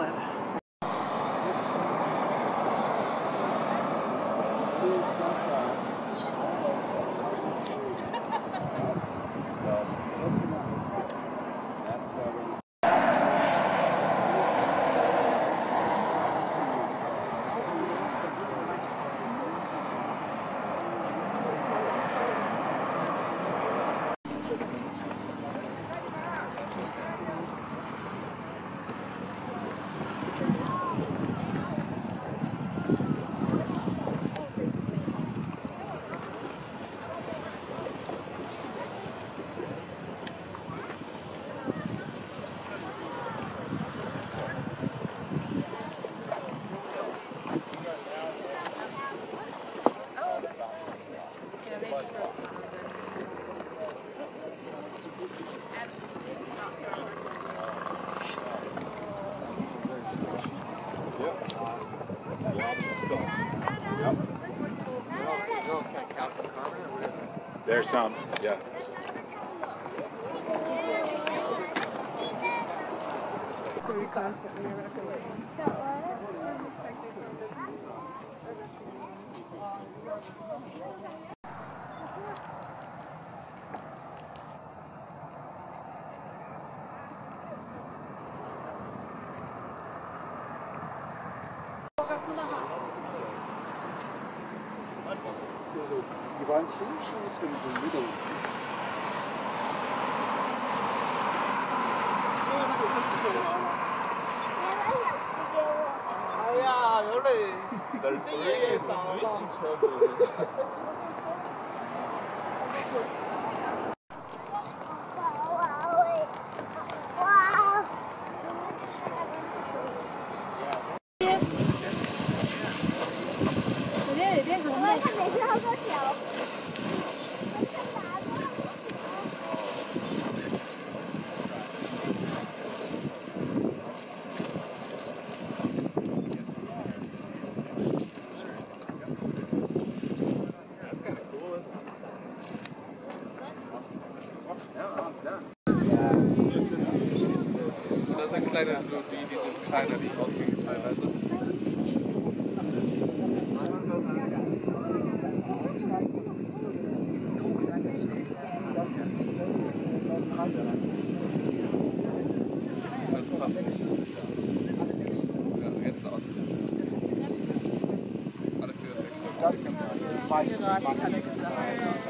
outlet. It's, it's There's some, yeah. So we constantly 一般清楚程度没得哎呀又累。等爷爷上了 leider nur die, die sind kleiner, die ich ausgehen teilweise. Das passt. Ja, jetzt aus. Alle für das Extra. Das war hier gerade, das hat er gesagt.